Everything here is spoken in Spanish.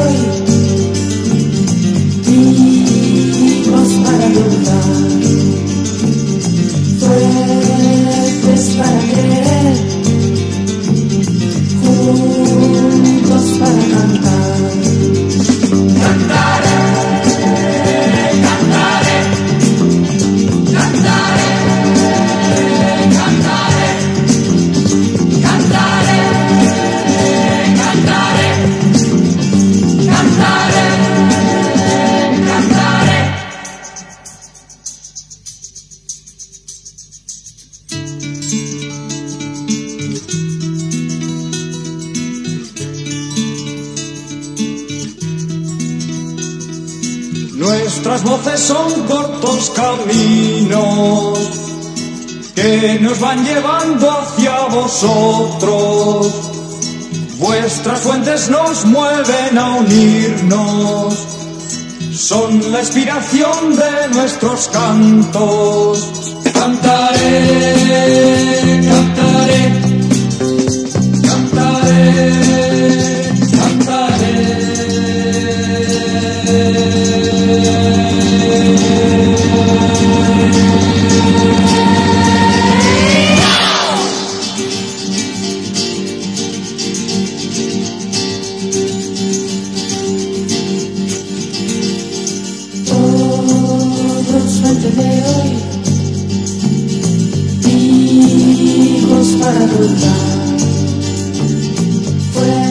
Oh, Vuestras voces son cortos caminos que nos van llevando hacia vosotros. Vuestras fuentes nos mueven a unirnos, son la inspiración de nuestros cantos. noche de hoy. Hijos para luchar. Fuera